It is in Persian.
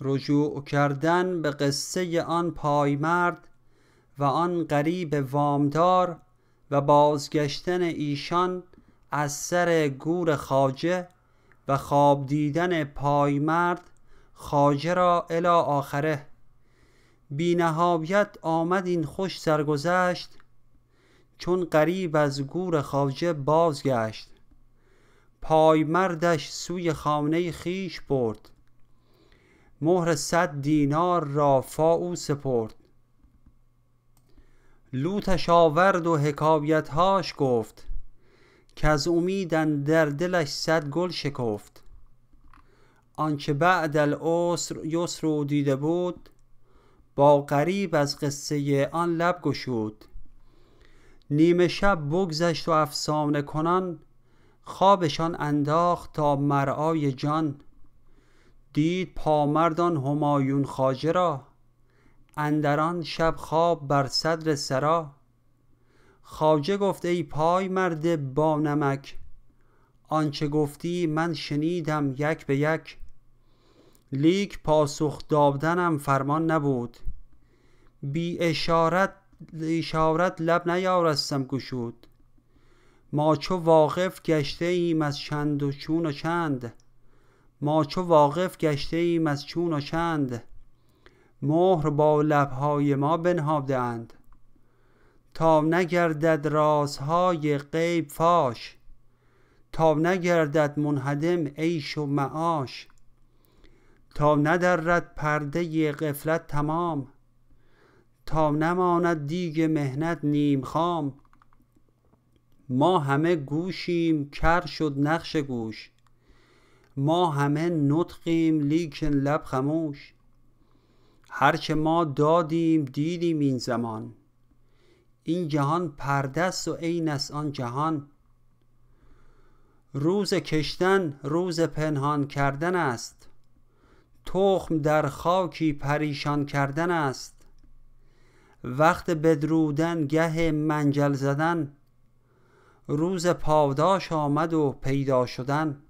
رجوع کردن به قصه آن پایمرد و آن غریب وامدار و بازگشتن ایشان از سر گور خاجه و خواب دیدن پایمرد خاجه را الی آخره. بی نهایت آمد این خوش سرگذشت چون قریب از گور خواجه بازگشت. پایمردش سوی خانه خیش برد. مهر صد دینار را فا او سپرد. لوتش آورد و حکایتهاش گفت کز امید اندر دلش صد گل شکفت. آنچه بعد العسر یسر دیده بود با غریب از قصه آن لب گشود. نیمه شب بگذشت و افسانه کنان خوابشان انداخت تا مرعای جان. دید پامردان همایون خواجه را اندر آن شب خواب بر صدر سرا. خواجه گفت ای پایمرد بانمک آنچه گفتی من شنیدم یک به یک. لیک پاسخ دادنم فرمان نبود. بی اشارت اشارت لب نیارستم گشود. ما چو واقف گشته ایم از چند و چون و چند. ما چو واقف گشته ایم از چون و چند مهر با لبهای ما بنهاده اند. تا نگردد رازهای غیب فاش تا نگردد منهدم عیش و معاش. تا ندرد پرده غفلت تمام تا نماند دیگ محنت نیم خام. ما همه گوشیم کر شد نقش گوش. ما همه نطقیم لیکن لب خموش. هرچه ما دادیم دیدیم این زمان. این جهان پرده است و عین است آن جهان. روز کشتن روز پنهان کردن است. تخم در خاکی پریشان کردن است. وقت بدرودن گه منجل زدن. روز پاداش آمد و پیدا شدن.